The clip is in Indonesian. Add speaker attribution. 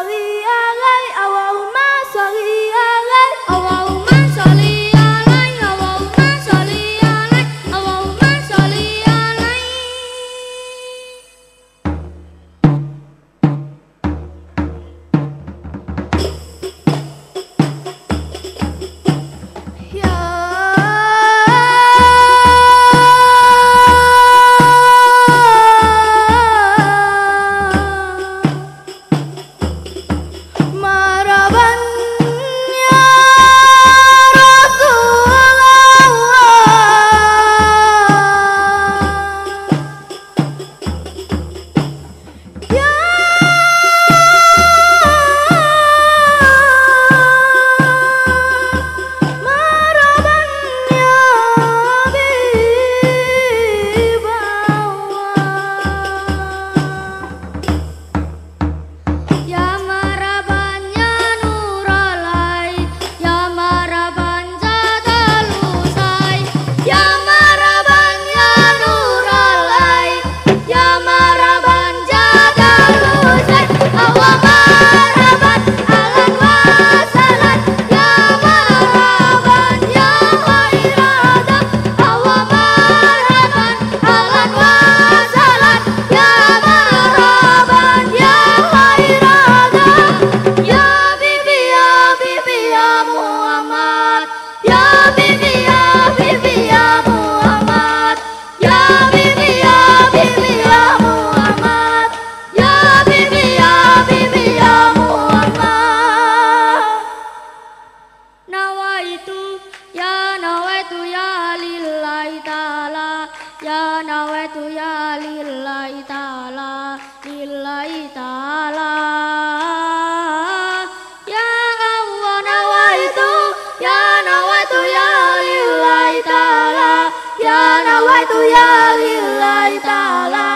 Speaker 1: todavía nawaitu ya nawaitu ya lillahi ta'ala ya nawaitu ya lillahi ta'ala lillahi ta'ala. Ya Allah nawaitu ya nawaitu ya lillahi ta'ala ya nawaitu ya lillahi ta'ala.